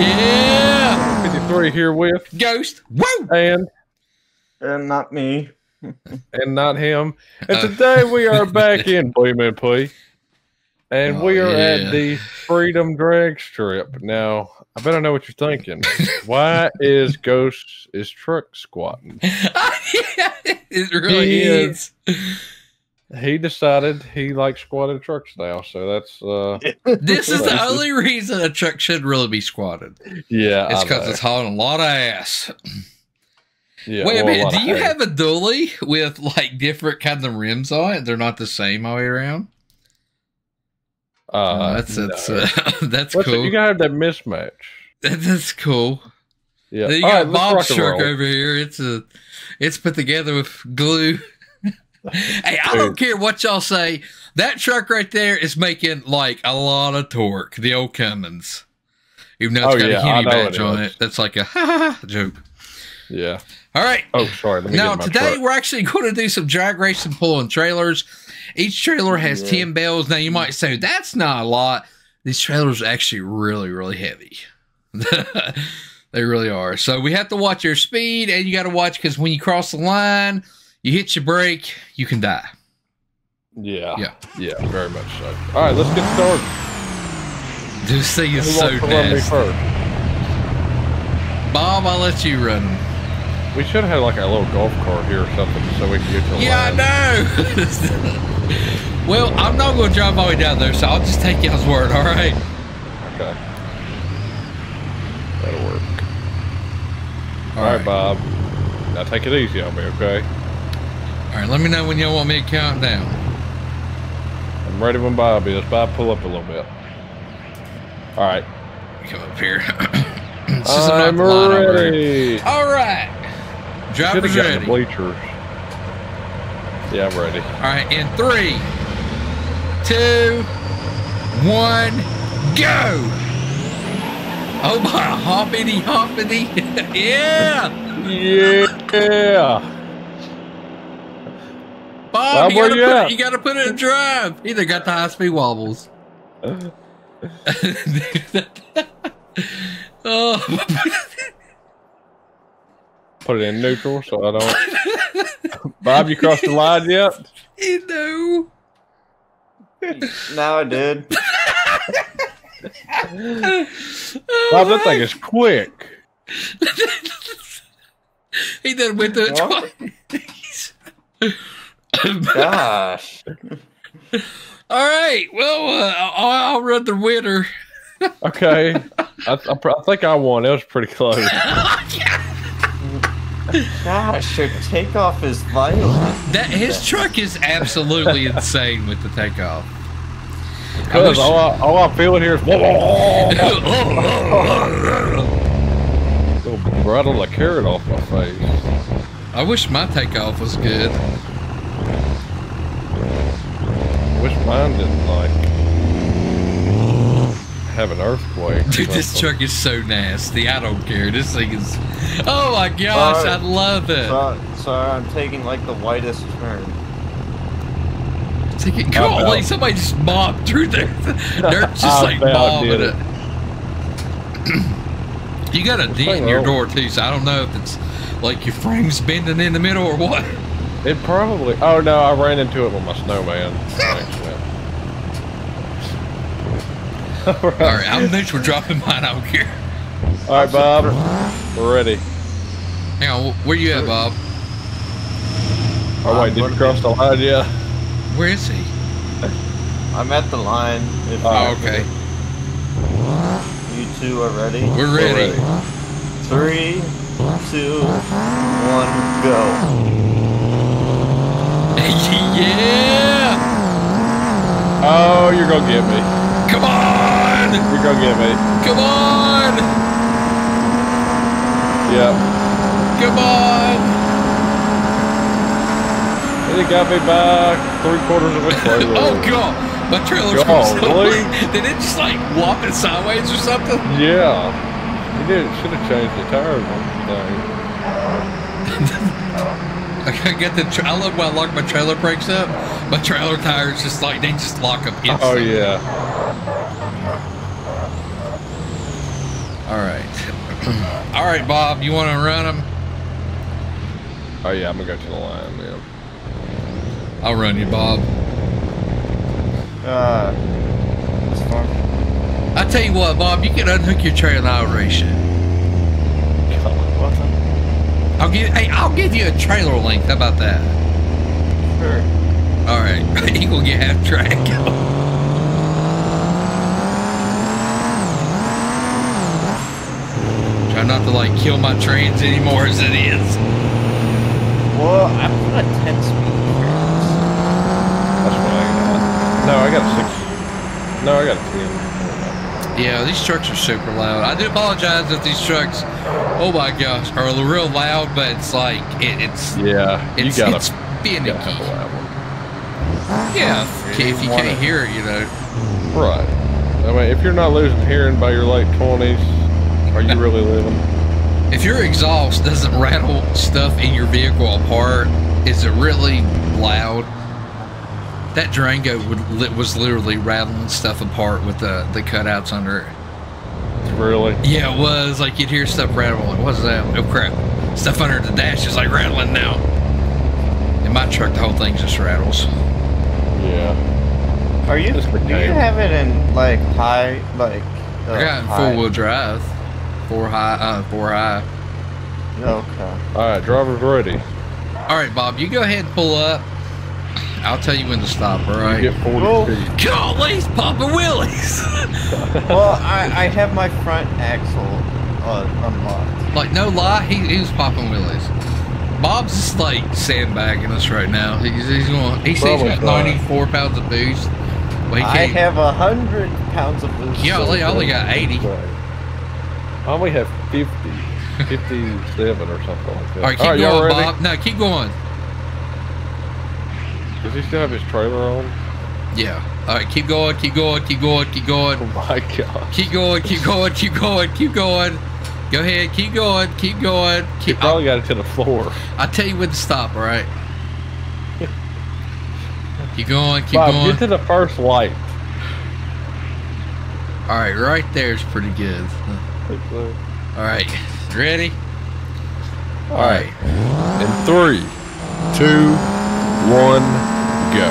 yeah. 53 here with Ghost. Woo! and And not me. and not him. And Uh. today we are back in BeamMP. And Oh, we are yeah. at the Freedom Drag Strip. Now, I bet I know what you're thinking. Why is Ghost is truck squatting? yeah, it really He is. He decided he likes squatted trucks now, so that's uh This is the only reason a truck should really be squatted. yeah. It's because it's hauling a lot of ass. yeah, Wait a minute, do you have a dually with like different kinds of rims on it? They're not the same all the way around. uh, that's that's no. uh, that's Listen, cool. You gotta have that mismatch. That- that's cool. Yeah. Then you All got right, Bob's truck over here. It's a, it's put together with glue. hey, I don't care what y'all say. That truck right there is making like a lot of torque. The old Cummins, even though it's Oh, got yeah, a I Hemi badge it on is. it. That's like a ha joke. Yeah. All right. Oh, sorry. Let me Now today truck. we're actually going to do some drag racing pulling trailers. Each trailer oh, has Yeah. ten bells. Now you might say that's not a lot. These trailers are actually really really heavy. they really are. So we have to watch your speed, and you got to watch because when you cross the line, you hit your brake, you can die. Yeah. Yeah. Yeah, very much so. All right, let's get started. This thing is so wants to run me nasty. Bob, I'll let you run. We should have had like a little golf cart here or something so we can get to the Yeah, I know. well, I'm not going to drive all the way down there, so I'll just take y'all's word. All right. Okay. That'll work. All right, Bob. Now take it easy on me, okay? All right, let me know when y'all want me to count down. I'm ready when Bob is. Bob, pull up a little bit. All right. Come up here. I'm over here. ready. All right. Driver's ready. bleachers. Yeah, I'm ready. All right, in three, two, one, go. Oh my, hoppity hoppity. yeah. Yeah. Bob, Bob, you, gotta you put it, you gotta put it in drive. Either got the high speed wobbles. oh, Put it in neutral so I don't. Bob, you crossed the line yet? you know. Now I did. Bob, that thing is quick. He done went through it What? twice. Gosh. All right. Well, uh, I'll, I'll run the winner. Okay. I, I, I think I won. It was pretty close. Gosh, your takeoff is violent. That his truck is absolutely insane with the takeoff. I Because wish, all, I, all I'm feeling here is. Little rattle a carrot off my face. I wish my takeoff was good. Wish mine didn't like have an earthquake. Dude, this truck is so nasty. I don't care. This thing is. Oh my gosh, I love it. So, sorry, I'm taking like the whitest turn. Take it. I Golly, bet. somebody just mobbed through there. Dirt just like bet I bombing it. you got a dent in your door too, so I don't know if it's like your frame's bending in the middle or what. It probably. Oh no, I ran into it with my snowman. All All right, I'm next. We're dropping mine. I don't care. All right, Bob. We're ready. Hang on, wh- where you at, Bob? Oh wait, did you cross the line Yeah. Where is he? I'm at the line. If Oh, okay. you two are ready. We're We're ready. Three, two, one, go. Yeah! Oh, you're gonna get me. Come on! You're gonna get me. Come on! Yeah. Come on! And it got me back three quarters of a trailer. Oh god! My trailer's God, so really? Did it just like whop it sideways or something? Yeah. He did. It Should have changed the tires on the thing. I get the. Tra- I love when I lock my trailer brakes up. My trailer tires just like they just lock up instantly. Oh yeah. All right. All right, Bob, you want to run them? Oh yeah, I'm gonna go to the line, man. I'll run you, Bob. Uh. I tell you what, Bob, you can unhook your trailer and I'll race it. What the? I'll give. Hey, I'll give you a trailer length. How about that? Sure. All right, he gonna get half track. Try not to like kill my trains anymore as it is. Well, I put a 10 speed here. That's what I got. No, I got a six. No, I got a ten. Yeah, these trucks are super loud. I do apologize if these trucks, oh my gosh, are real loud, but it's like it, it's Yeah, you gotta, it's you finicky. gotta have a loud one. Yeah, if, You if you can't hear it, you know. Right. I mean, if you're not losing hearing by your late twenties, are you really living? If your exhaust doesn't rattle stuff in your vehicle apart, is it really loud? That Durango would, was literally rattling stuff apart with the, the cutouts under it. Really? Yeah, it was like you'd hear stuff rattling. Like, what's that? Oh crap! Stuff under the dash is like rattling now. In my truck, the whole thing just rattles. Yeah. Are you? Do you have it in like high, like? Uh, I got high? four wheel drive, four high, uh, four high. Okay. All right, driver's ready. All right, Bob, you go ahead and pull up. I'll tell you when to stop. all right? You right. get 40 Well- feet. Golly's Papa Willies. Well, I, I have my front axle uh, unlocked. like no lie, he, he was popping willies. Bob's just like sandbagging us right now. He's, he's going. He says he's Probably got not. 94 pounds of boost. Well, I have a hundred pounds of boost. Yeah, I only got 80. I only have 50, 57 or something like that. All right, keep y'all going. Bob. No, keep going. Does he still have his trailer on? Yeah. All right, keep going, keep going, keep going, keep going, Oh my god. keep going, keep going, keep going, keep going. Go ahead, keep going, keep going. He Keep. probably I'll, got it to the floor. I'll tell you when to stop. All right. Keep going, keep Bob, going. get to the first light. All right, right there is pretty good. All right, ready? All right. In three, two, one, go.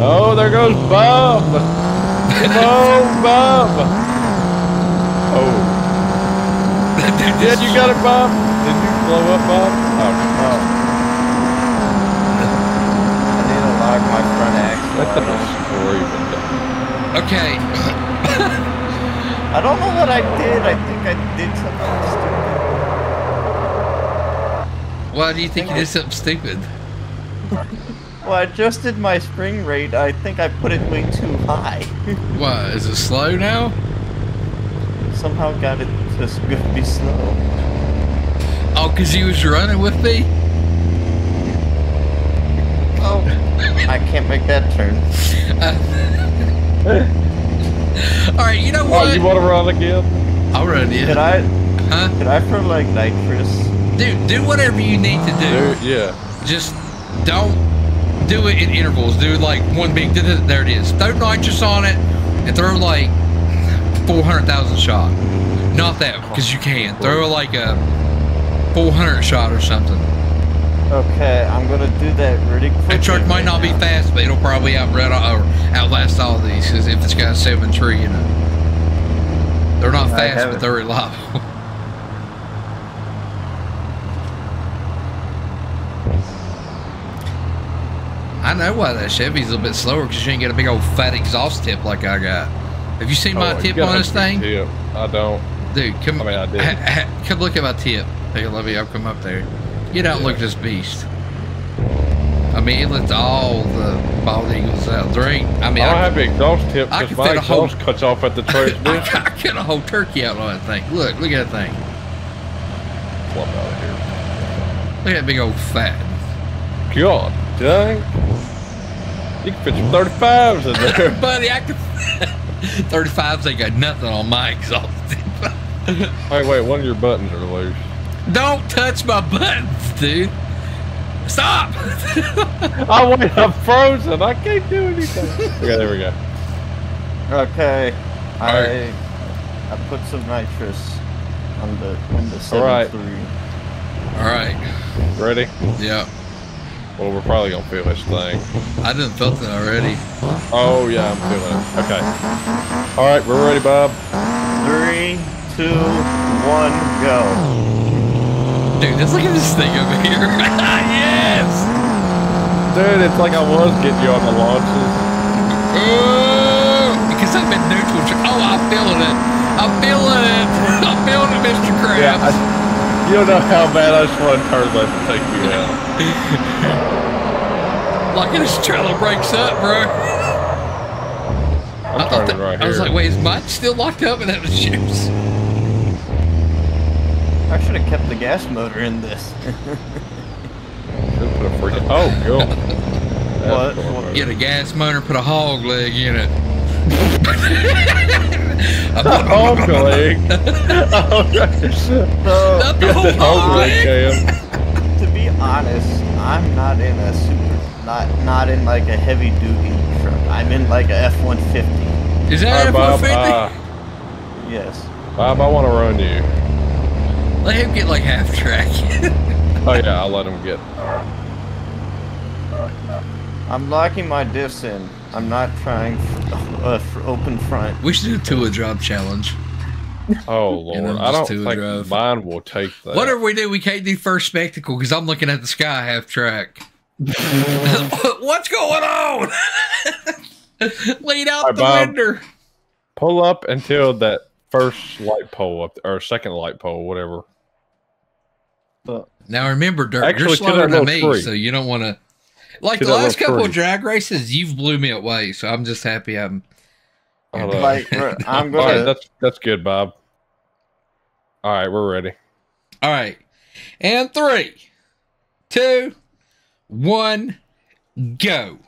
Oh, there goes Bob. Come on, Bob. Oh. Yeah, you got it, Bob. Did you blow up, Bob? Oh, Oh. I need to lock my front axle. I don't- screaming. Okay. I don't know what I did. I think I did something. Why do you think you did something stupid? Well, I adjusted my spring rate. I think I put it way too high. Why is it slow now? Somehow got it to be slow. Oh, cause you was running with me. Oh, I can't make that turn. All right, you know Oh, what? you want to run again? I'll run you. Did I? Huh? Did I throw like nitrous? Dude, do whatever you need to do. Dude, yeah. Just don't do it in intervals. Do like one big. There it is. Throw nitrous on it and throw like four hundred thousand shot. Not that, because you can. Throw like a four hundred shot or something. Okay, I'm gonna do that really quick. That truck might not be fast, but it'll probably outrun uh, or outlast all these because if it's got a seven tree, you know, they're not I fast, but they're reliable. I know why that Chevy's a little bit slower because you ain't got a big old fat exhaust tip like I got. Have you seen oh, my Oh, you tip on this thing, Tip. I don't. dude? Come, I mean, I did. ha- ha- come look at my tip. Hey, let me. I'll come up there. Get out and look at this beast. I mean, it lets all the bald eagles out. There ain't. I mean, I don't I, have the exhaust tip because my a whole- exhaust cuts off at the I, transmission. I got a whole turkey out on that thing. Look, look at that thing. Flop out of here. Look at that big old fat. God dang. You can fit some 35s in there. Buddy, I can. 35s ain't got nothing on my exhaust. Hey, wait, one of your buttons are loose. Don't touch my buttons, dude. Stop. Oh, wait, I'm frozen. I can't do anything. okay, there we go. Okay, I. Alright. I put some nitrous on the on the All right. 73. All right. Ready? Yeah. Well, we're probably gonna feel this thing. I didn't felt it already. Oh yeah, I'm feeling it. Okay. All right, we're ready, Bob. Three, two, one, go. Dude, let's look at this thing over here. yes! Dude, it's like I was getting you on the launches. Oh, because I'm in neutral. Oh, I'm feeling it. I'm feeling it. I'm feeling it, Mr. Krabs. Yeah, I, you don't know how bad I just want to turn left and take you out. like this trailer brakes up, bro. I'm I, thought that, right I was like, wait, is mine still locked up and have the shoes? I should have kept the gas motor in this. Put a freaking. Oh, cool. What? That's cool. Get a gas motor, put a hog leg in it. a Hog leg. Oh, right. So, Not the Get whole the hog hog leg, honest, I'm not in a super, not not in like a heavy duty truck. I'm in like a F-150. Is that right, Bob. F-150? Uh, Yes. Bob, I want to run you. Let him get like half track. Oh yeah, I'll let him get. I'm locking my diffs in. I'm not trying for, uh, for open front. we should do a two-a drop challenge. Oh lord, I don't just do a think drive. mine will take that. Whatever we do, we can't do first spectacle because I'm looking at the sky half track. What's going on? Lead out All right, the Bob. window. Pull up until that first light pole up, or second light pole, whatever. Now remember, Dirk, Actually, you're slower than me, tree. so you don't want to. Like To the last little couple of drag races, you've blew me away, so I'm just happy I'm. Hold on. like I'm gonna. that's that's good, Bob. All right, we're ready. All right, and three, two, one, go.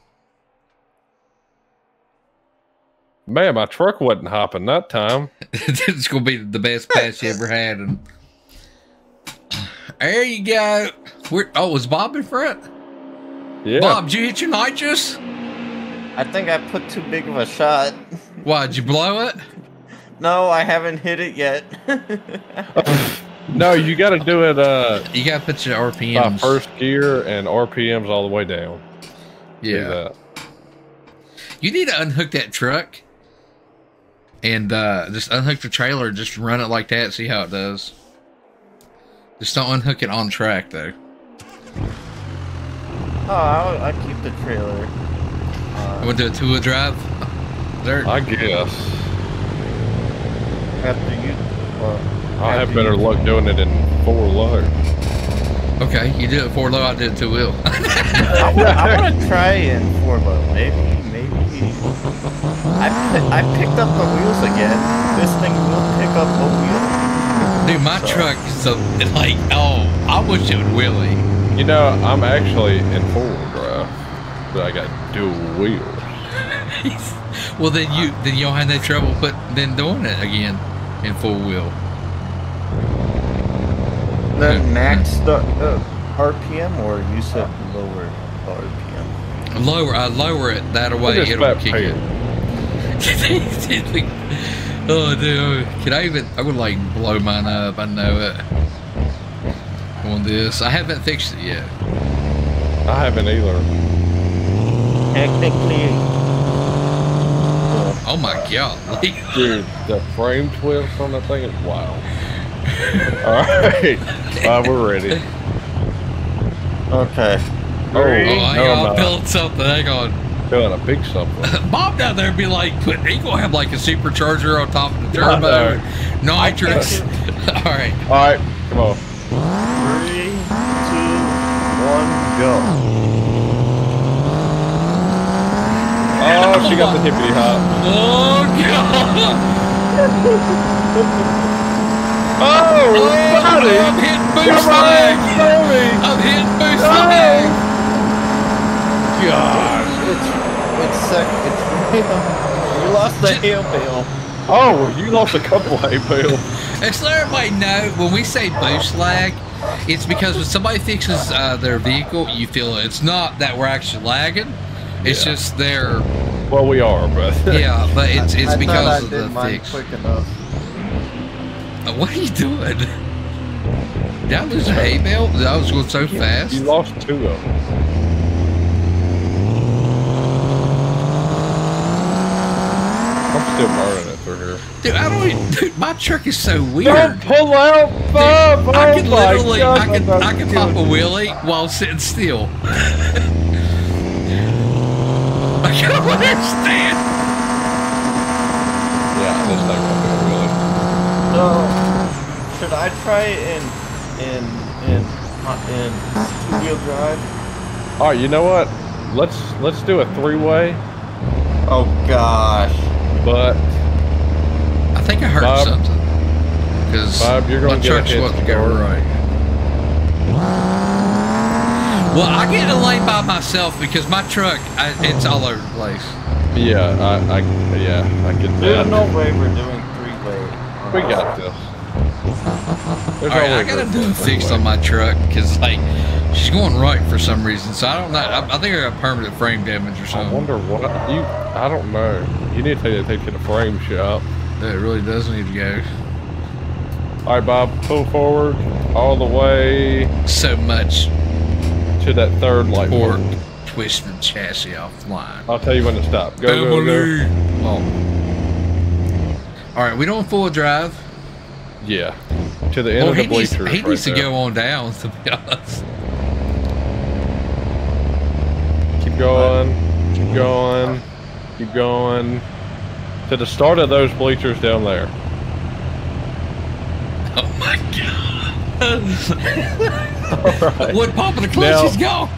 Man, my truck wasn't hopping that time. it's gonna be the best pass you ever had, and there you go. We're, oh, was Bob in front? Yeah. Bob, did you hit your nitrous? I think I put too big of a shot. Why did you blow it? No, I haven't hit it yet. No, you got to do it uh, You gotta put your by RPMs. first gear and RPMs all the way down. Yeah. that. You need to unhook that truck and uh, just unhook the trailer. Just run it like that. See how it does. Just don't unhook it on track though. oh, I'll, I'll keep the trailer. I Uh, want to do a two-wheel drive. Dirt. I guess. after you. Well, I have better luck doing it in four low. Okay, you did it four low. I did it two wheel. I want, I want to try in four low. Maybe, maybe. I I picked up the wheels again. This thing will pick up a wheel. Dude, my truck is a, like oh, I wish it would wheelie. You know, I'm actually in four wheel drive, but I got dual wheels. well, then you then you don't have no trouble but then doing it again in full wheel. Then max the uh, RPM, or you said lower RPM. Lower, I lower it that way. It'll kick fat it. oh, dude, can I even? I would like blow mine up. I know it. On this, I haven't fixed it yet. I haven't either. Technically, Oh my god! Like, Dude, the frame twist on that thing is wild. All right, uh, we're ready. okay. Oh, oh, Three. hang no, on, I'm I'm not. building something. Hang on. Feeling a big something. Bob down there would be like, put, he gonna have like a supercharger on top of the turbo, nitrous. All right, All right, come on. Three, two, one, go. Oh, she got the hippity hop. Oh god! Oh, Oh, buddy! I'm hitting boost Come lag. I'm hitting boost Oh. lag. Gosh. It's it's sec. It's you lost the hail bale. Oh, you lost a couple, hey, Bill. And so everybody know when we say boost lag, it's because when somebody fixes uh, their vehicle, you feel it. It's not that we're actually lagging. It's Yeah. just their Well, we are, but yeah, but it's it's I, I because I of the fix. quick enough. Uh, What are you doing? Did I lose a hay bale? I was going so fast. You lost two of them. I'm still burning it through here. Dude, I don't even, dude, my truck is so weird. Don't weird. pull out, Bob! I oh can literally, God, I can, I'm can pop a wheelie while sitting still. I don't understand. Yeah, this thing won't do it, really. So, should I try it in in in uh, in two wheel drive? All right, you know what? Let's let's do a three-way, Oh gosh. but I think I heard Bob. something. Because Bob, you're gonna my get a truck's head supposed to go start. right. Well, I get in a lane by myself because my truck, I, it's all over the place. yeah, I, I yeah, I get There's no way we're doing three way. We got this. There's All right, I gotta a do a fix on my truck because like she's going right for some reason. So I don't know. I, I think I got permanent frame damage or something. I wonder what you. I don't know. You need to take, take to the frame shop. It really does need to go. All right, Bob, pull forward all the way So much to that third light port. twisting chassis offline. I'll tell you when to stop. Go, go, go. Oh. All right, we don't full drive. Yeah, to the end Well, of the he needs, bleachers. he right needs to go on down. To be honest. Keep going. Keep going. Keep going. To the start of those bleachers down there. Oh my god. Alright. What popping the clutch is gone.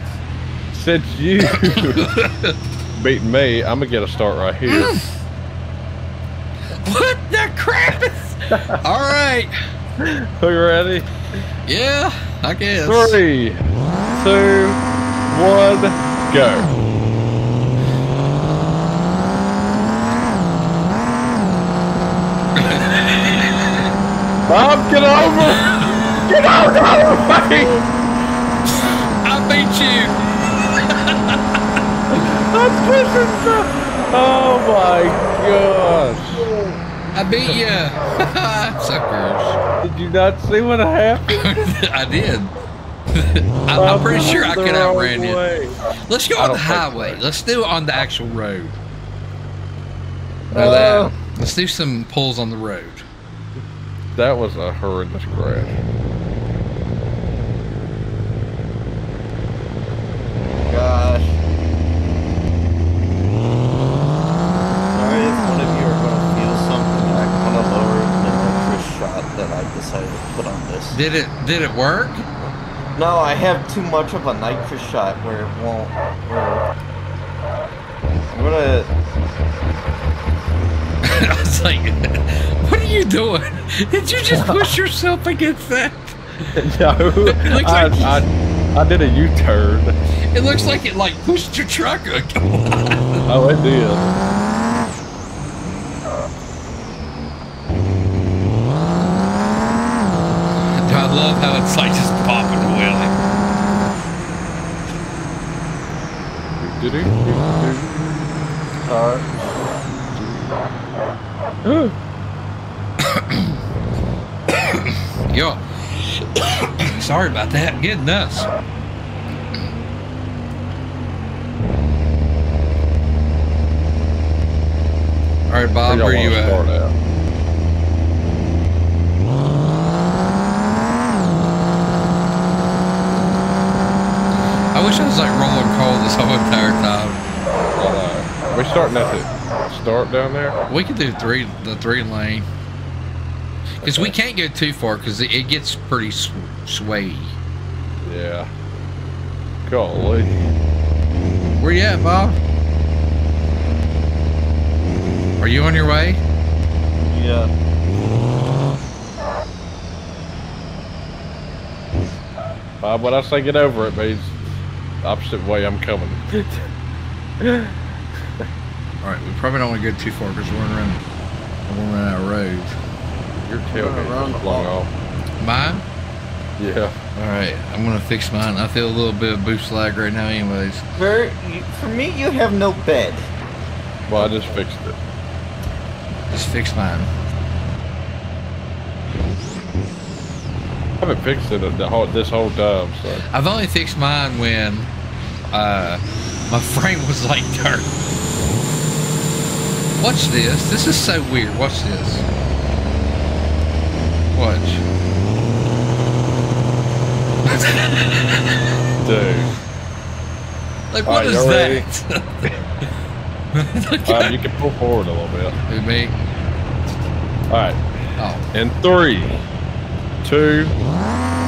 Since you beating me, I'm gonna get a start right here. Mm. What the crap? is- All right. Are you ready? Yeah, I guess. Three, two, one, go. Bob, get over! Get over the way! I beat you. I'm pushing. Oh my gosh! I beat you. Suckers. Did you not see what happened? I did. I, I'm pretty sure I The could outrun you. Let's go on the highway. so. Let's do it on the actual road. Know Uh. Let's do some pulls on the road. That was a horrendous crash. Gosh. Sorry if one of you are gonna feel something. I want to lower the nitrous shot that I decided to put on this. Did it? Did it work? No, I have too much of a nitrous shot where it won't work. I'm gonna. I was like, "What are you doing? Did you just push yourself against that?" no, looks I, like- I, I did a U-turn. It looks like it like pushed your truck. Again. Oh, it did. I love how it's like just popping the wheelie. Yo, sorry about that. Getting nuts. All right, Bob, where you at? I wish I was like rolling coal this whole entire time. Uh, we starting at the start down there. We could do three, the three lane, because we can't go too far because it, it gets pretty sw- sway. Yeah. Golly. Where you at, Bob? Are you on your way? Yeah. Bob, when I say get over it, means opposite way I'm coming. All right, we probably don't want to go too far because we're running, we're running out of roads. Your tailgate Around is the off. Mine? Yeah. All right, I'm gonna fix mine. I feel a little bit of boost lag right now, anyways. For, for me, you have no bed. Well, I just fixed it. Just fix mine. I haven't fixed it the whole, this whole time, so. I've only fixed mine when uh, my frame was like dirt. Watch this. This is so weird. Watch this. Watch. Dude. Like, what right, is that? All right, at you can pull forward a little bit. me. All right. Oh, In three, two,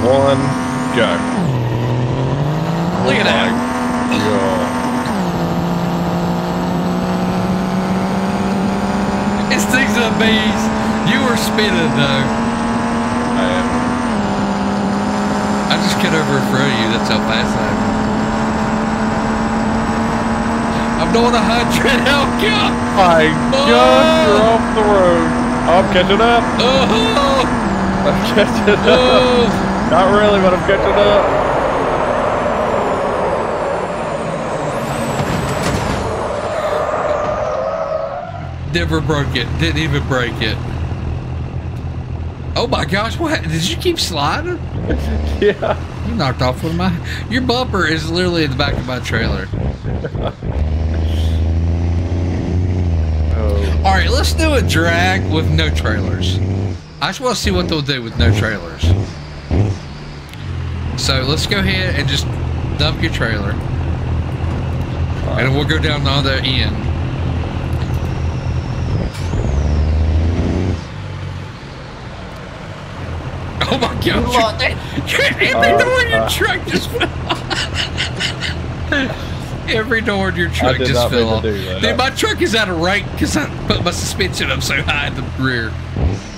one, go. look at that. It's things of bees. You were spinning though. I am. I just cut over in front of you. That's how fast I am. I'm doing a hundred. Oh god. My God, you're oh. off the road. Oh, I'm catching up. Oh, I'm catching up. oh. Not really, but I'm catching up. Never broke it. Didn't even break it. Oh my gosh! What did you keep sliding? Yeah. You knocked off one of my. Your bumper is literally in the back of my trailer. Oh. All right, let's do a drag with no trailers. I just want to see what they'll do with no trailers. So let's go ahead and just dump your trailer, and we'll go down the other end. Oh my god! Every Uh, door in your uh. truck just fell Every door in your truck did just not mean fell off. Dude, my truck is out of rank because I put my suspension up so high in the rear.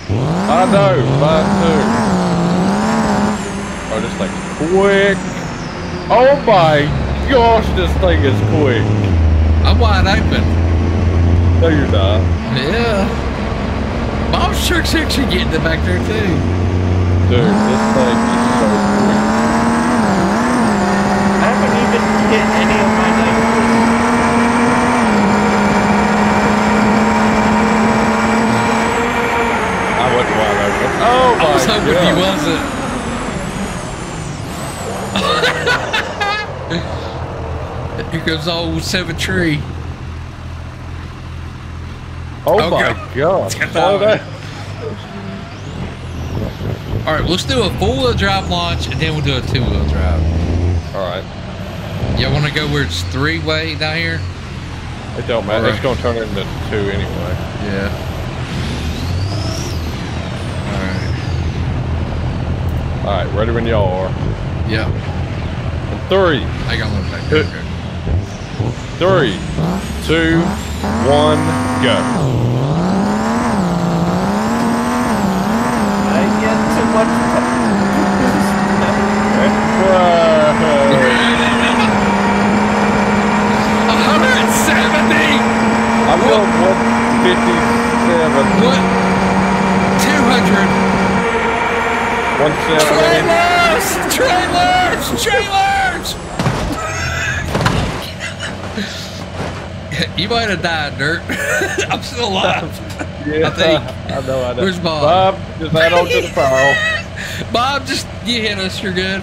I know, mine too. Oh, this thing's quick. Oh my gosh, this thing is quick. I'm wide open. No, you're not. Yeah. Mom's truck's actually getting it back there too. Dude, this thing is so quick. I haven't even hit any of my neighbors. I went wide open. Oh my god. I was hoping god. he wasn't. Here comes old seven tree. Oh, Oh, my God. god. Get that down. All right, let's do a four-wheel drive launch, and then we'll do a two-wheel drive. Alright. Y'all want to go where it's three-way down here? It don't matter. It's gonna turn into two anyway. Yeah. All right. Alright, ready when y'all are. Yeah. In three, I got one back there. three, two, one, go. I get too much. hundred and seventy. I'm going 157, What? Two hundred. 170. Trailers! Trailers! Trailers! you might have died, Dirt. I'm still alive. Yeah, I think. I know, I know. Where's Bob? Bob, just add on to the pile. Bob, just you hit us. You're good.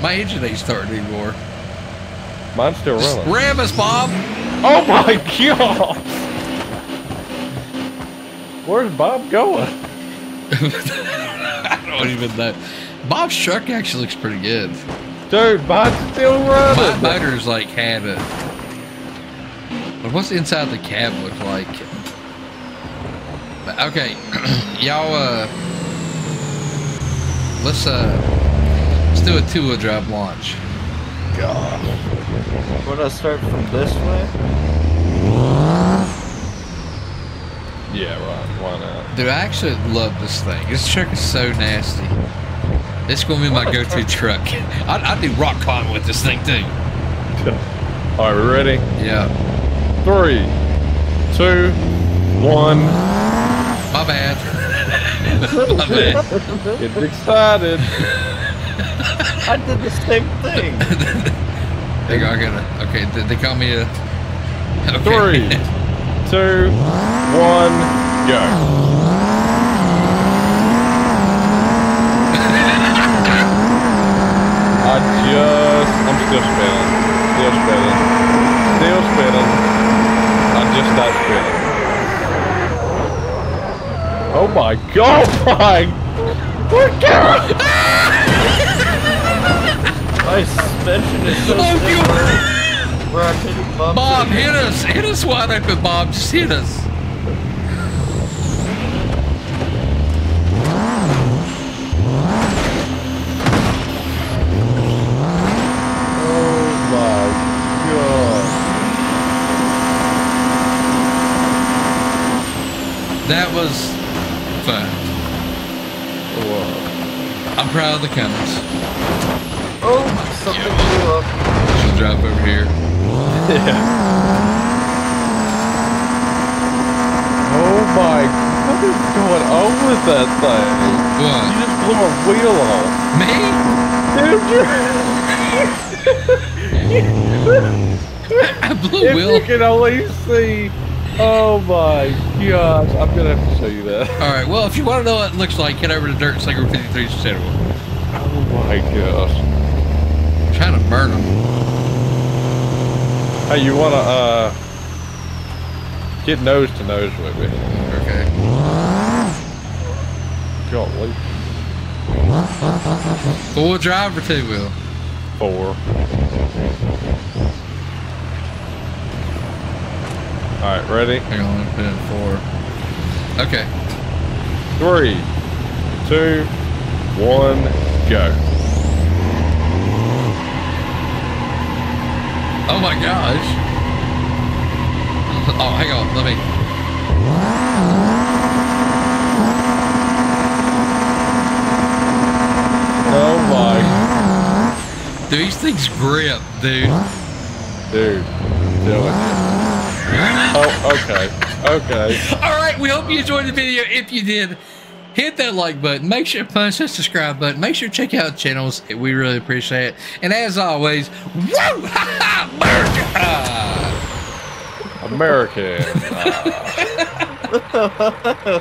My engine ain't starting anymore. Mine's still Just running. ram us, Bob. Oh my god! Where's Bob going? I don't even know. Bob's truck actually looks pretty good. Dude, Bob's still My running. motor's like had a. But what's inside the cab look like? Okay, y'all. Uh, let's uh, let's do a two-wheel drive launch. Would I start from this way? Yeah, right. Why not? Dude, I actually love this thing. This truck is so nasty. It's gonna be my go-to truck. I, I do rock climbing with this thing too. Alright, we ready? Yeah, three, two, one. My bad. My bad. Get excited. I did the same thing. they got gonna. Okay, they, they call me a. Okay. Three, two, one, go. I just, I'm still spinning, still spinning, still spinning. I just stopped spinning. Oh my god! My, what god? My suspension is so Oh, you- where, where I'm hitting bumps. Bob, hit us. Hit us wide open, Bob. Just hit us. Oh my god. That was fun. Whoa. I'm proud of the Cummins. Oh, something blew up. Should drive over here. yeah. Oh my, what is going on with that thing? You just blew a wheel off. Me? Dude, I blew you, if you can only see, oh my gosh, I'm gonna have to show you that. All right. Well, if you want to know what it looks like, head over to Dirt Slinger 53's channel. Oh my gosh. I'm trying to burn them. Hey, you wanna, uh, get nose to nose with me? Okay. Golly. Four drive or two wheel? Four. Ready? Hang on, put in four. Okay. Three, two, one, go. Oh my gosh. Oh, hang on. Let me. Oh my, these things grip, dude. dude. Doing it. Oh, okay. Okay. All right, we hope you enjoyed the video. If you did, hit that like button. Make sure to punch that subscribe button. Make sure to check out the channels. We really appreciate it. And as always, woo! America! American.